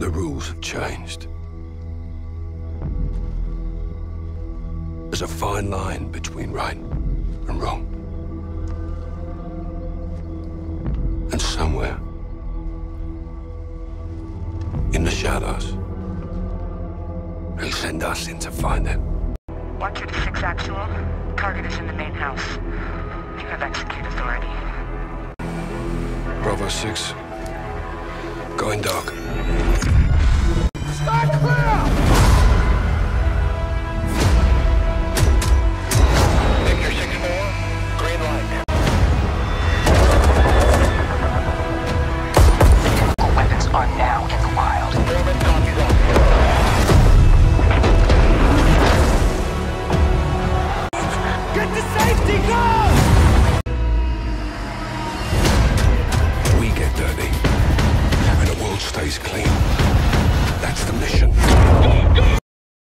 The rules have changed. There's a fine line between right and wrong. And somewhere, in the shadows, they send us in to find it. 126 actual. Target is in the main house. You have execute authority. Bravo 6. Going dark. now in the wild. Get to safety, go! We get dirty, and the world stays clean. That's the mission.